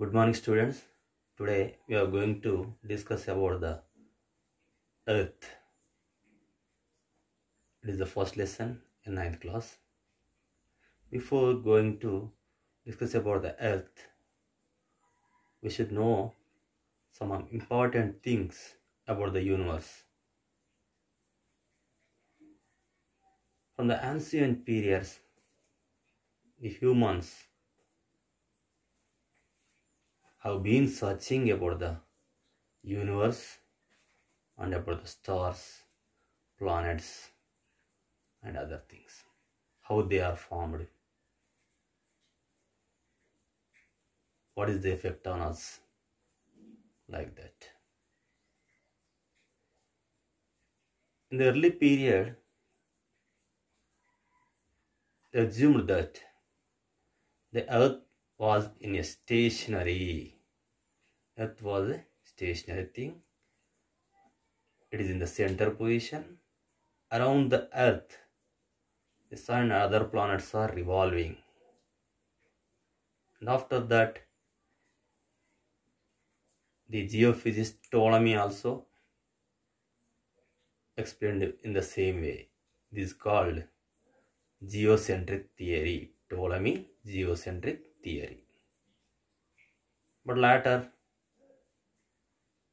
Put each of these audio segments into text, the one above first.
Good morning, students. Today we are going to discuss about the Earth. It is the first lesson in ninth class. Before going to discuss about the Earth, we should know some important things about the universe. From the ancient periods, the humans have been searching about the universe and about the stars, planets, and other things, how they are formed, what is the effect on us, like that. In the early period, they assumed that the earth was in a stationary. That was a stationary thing. It is in the center position. Around the earth the sun and other planets are revolving. And after that the geophysicist ptolemy also explained in the same way. This is called geocentric theory. Ptolemy geocentric theory. But later,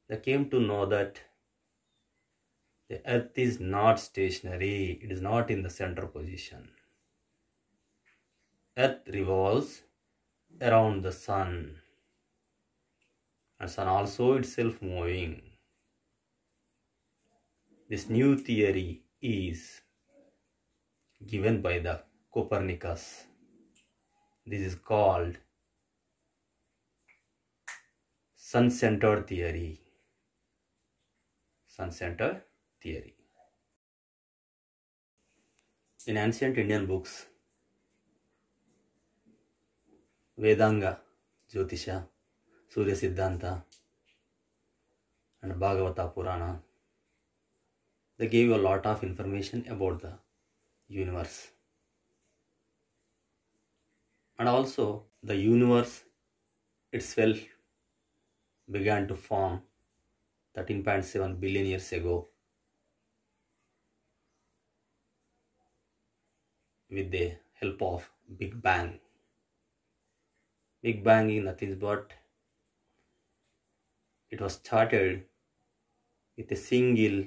they came to know that the earth is not stationary, it is not in the center position. Earth revolves around the sun, and sun also itself moving. This new theory is given by the Copernicus this is called sun-centered theory. Sun-centered theory. In ancient Indian books, Vedanga, Jyotisha, Surya Siddhanta, and Bhagavata Purana, they gave you a lot of information about the universe and also the universe itself began to form 13.7 billion years ago with the help of big bang. Big bang is nothing but it was started with a single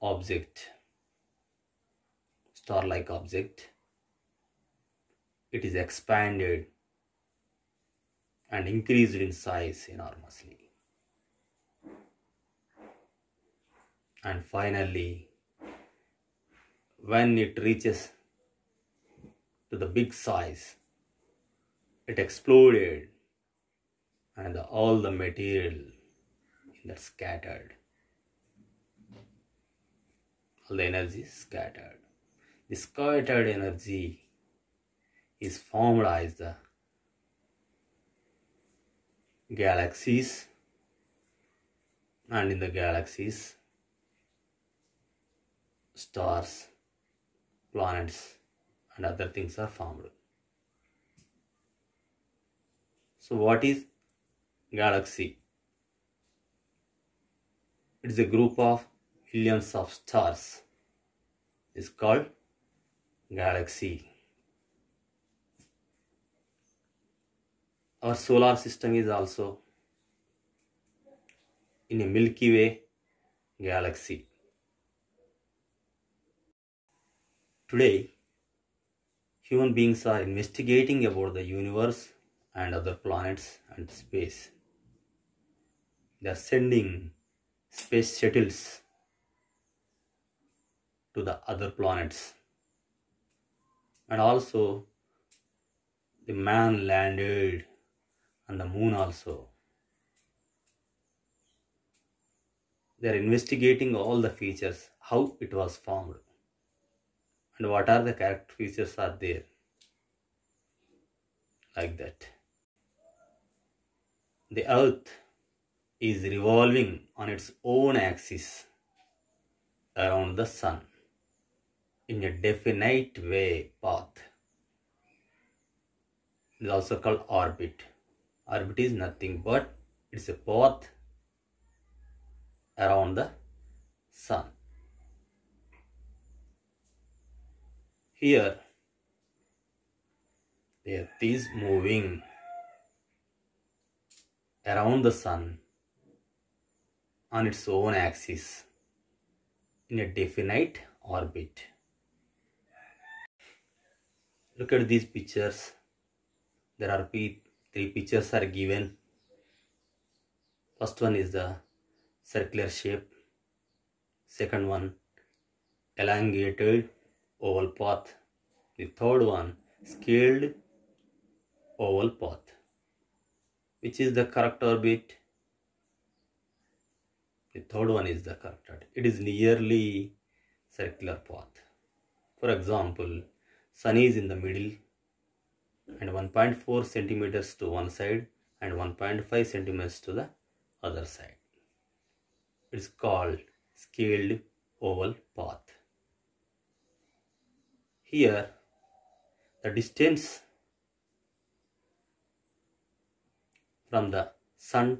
object star like object it is expanded and increased in size enormously. And finally, when it reaches to the big size, it exploded and the, all the material that scattered. All the energy scattered. The scattered energy is formed the galaxies. And in the galaxies stars planets and other things are formed. So what is galaxy? It is a group of millions of stars. Is called galaxy our solar system is also in a Milky Way galaxy. Today, human beings are investigating about the universe and other planets and space. They are sending space shuttles to the other planets. And also, the man landed and the moon also. They are investigating all the features, how it was formed, and what are the character features are there. Like that. The earth is revolving on its own axis around the sun in a definite way path. It is also called orbit Orbit is nothing but it's a path around the sun. Here, the earth is moving around the sun on its own axis in a definite orbit. Look at these pictures. There are three pictures are given. First one is the circular shape. Second one elongated oval path. The third one scaled oval path. Which is the correct orbit? The third one is the correct orbit. It is nearly circular path. For example, sun is in the middle and 1.4 centimeters to one side and 1.5 centimeters to the other side. It's called scaled oval path. Here, the distance from the sun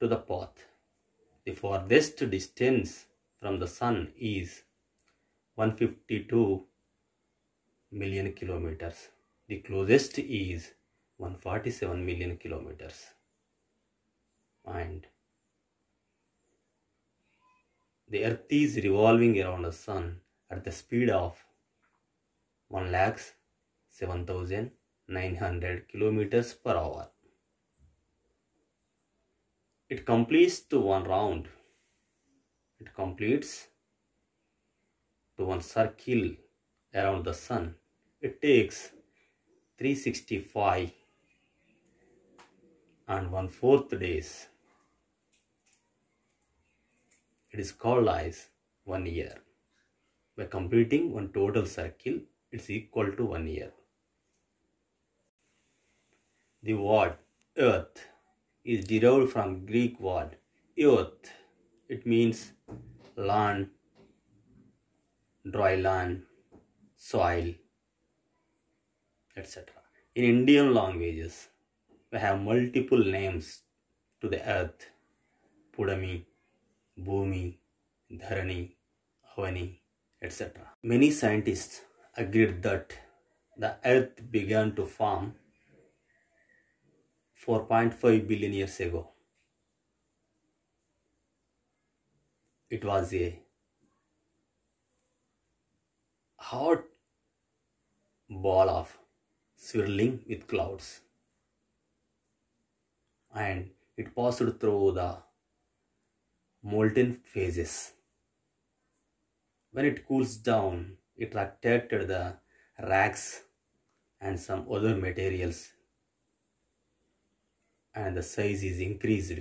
to the path. The farthest distance from the sun is 152 million kilometers. The closest is 147 million kilometers. And the earth is revolving around the sun at the speed of 1 lakhs 7900 kilometers per hour. It completes to one round. It completes to one circle around the sun. It takes 365 and one fourth days. It is called as one year. By completing one total circle, it's equal to one year. The word earth is derived from Greek word earth. It means land, dry land, soil, etc. In Indian languages, we have multiple names to the earth. Pudami, Bhumi, Dharani, Avani, etc. Many scientists agreed that the earth began to form 4.5 billion years ago. It was a hot ball of swirling with clouds and it passed through the molten phases. When it cools down, it attracted the rocks and some other materials and the size is increased.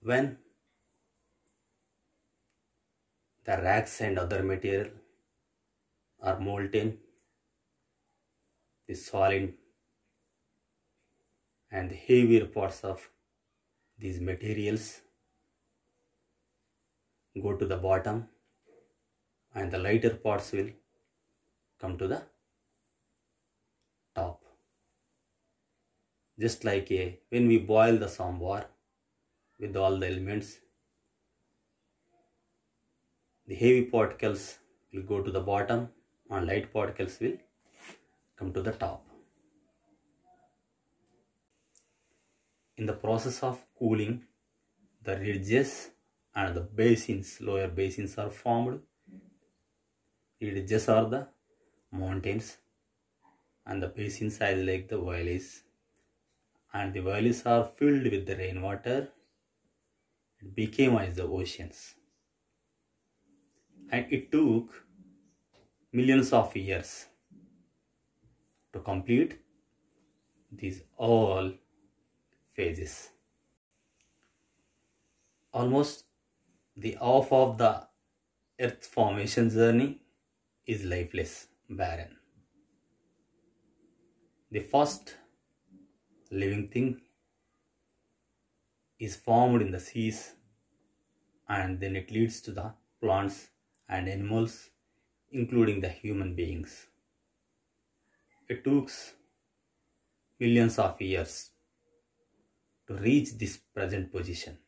When the racks and other material are molten, the solid and the heavier parts of these materials go to the bottom. And the lighter parts will come to the top. Just like a when we boil the sambar with all the elements the heavy particles will go to the bottom and light particles will come to the top. In the process of cooling the ridges and the basins lower basins are formed. Ridges are the mountains and the basins are like the valleys. And the valleys are filled with the rainwater. It became as the oceans. And it took millions of years to complete these all phases. Almost the half of the earth formation journey is lifeless barren. The first living thing is formed in the seas and then it leads to the plants and animals including the human beings it took millions of years to reach this present position.